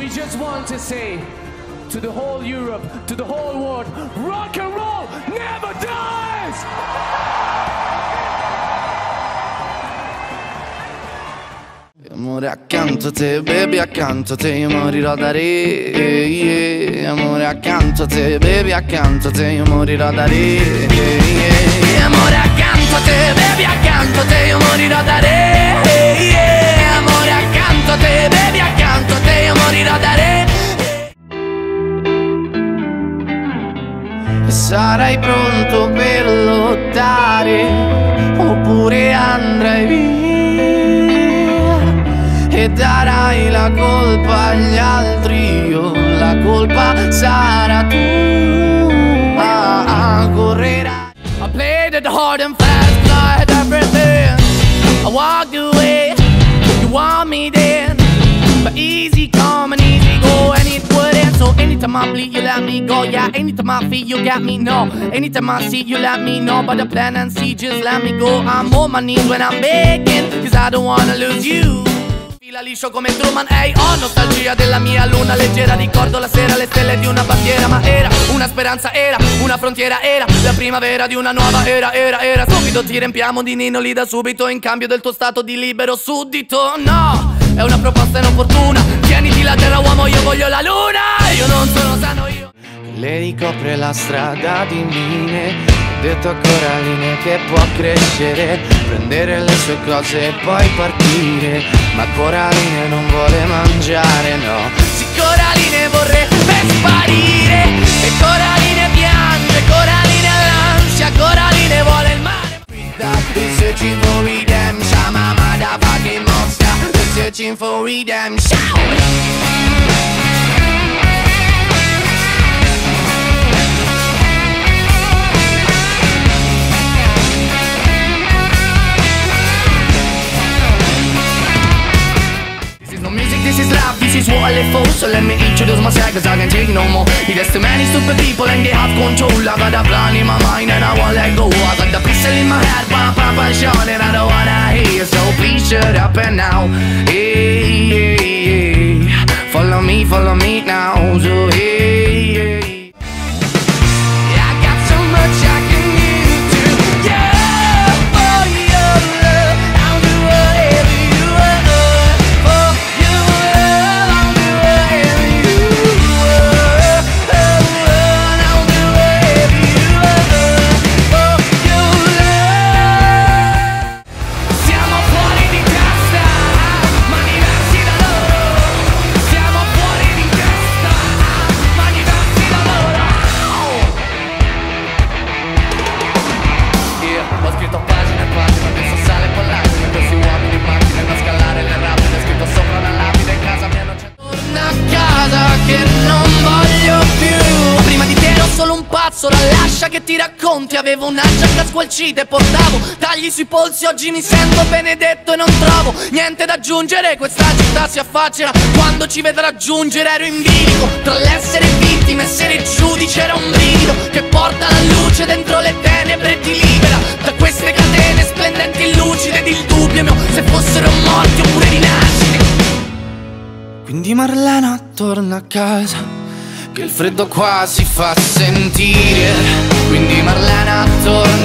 we just want to say to the whole Europe, to the whole world, rock and roll never dies! Amore accanto a te, baby accanto a te io morirò da re yeah. Amore accanto a te, baby accanto a te io morirò da re yeah. Amore accanto a te, E sarai pronto per lottare Oppure andrai via e darai la colpa agli altri, io la colpa sarà tua. Ah, correrai. I played it hard and fast, I had everything. I walked away, you want me then. But easy come and easy go, and it. So anytime I bleed, you let me go. Yeah, anytime I feel, you got me. No, anytime I see, you let me know. But the plan and see, just let me go. I'm on my knees when I'm begging, cause I don't wanna lose you. Fila liscio come Truman, ehi, ho nostalgia della mia luna leggera Ricordo la sera le stelle di una bandiera Ma era una speranza, era una frontiera Era la primavera di una nuova era, era, era Subito ti riempiamo di ninoli da subito In cambio del tuo stato di libero suddito No, è una proposta inopportuna Tieniti la terra uomo, io voglio la luna. Io non sono sano, io. Lei ricopre la strada di mine. Detto a Coraline che può crescere, prendere le sue cose e poi partire. Ma Coraline non vuole searching for redemption. This is no music, this is life, this is what I live for. So let me introduce myself cause I can take no more. There's too many stupid people and they have control. I got a plan in my mind and I won't let go. I got the pistol in my head, pop, and shot And I don't wanna hear, so please shut up and now. Hey, solo lascia che ti racconti. Avevo una giacca squalcita e portavo tagli sui polsi. Oggi mi sento benedetto e non trovo niente da aggiungere. Questa città si affaccia quando ci vedrà giungere. Ero in bilico tra l'essere vittima e essere giudice Era un brivido che porta la luce dentro le tenebre e ti libera. Da queste catene splendenti e lucide ed il dubbio mio Se fossero morti oppure rinascite. Quindi Marlena torna a casa Che il freddo qua si fa sentire. Quindi Marlena torna